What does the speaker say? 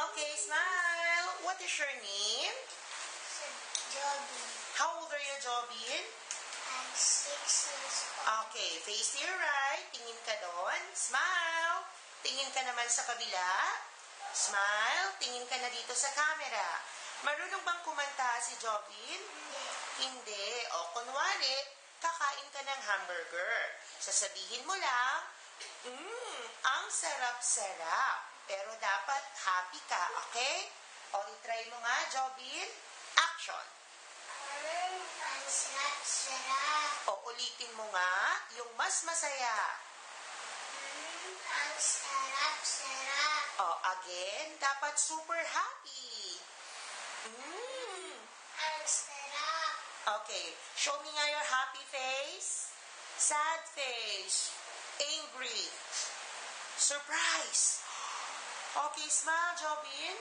Okay, smile. What is your name? Joby. How old are you, Jobin? I'm six years old. Okay, face to your right. Tingin ka doon. Smile. Tingin ka naman sa kabila. Smile. Tingin ka na dito sa camera. Marunong bang kumanta si Jobin? Hindi. O, kunwari, kakain ka ng hamburger. Sasabihin mo lang, Mmm, ang sarap-sarap. Pero dapat happy ka, okay? O, itry mo nga, Jobin. Action. Mm, ang sarap-sarap. O, ulitin mo nga yung mas masaya. Mm, ang sarap-sarap. O, again, dapat super happy. Mmm. Ang sarap. Okay, show me nga your happy face. Sad face. Angry. Surprise. Okay, smile, Jobin.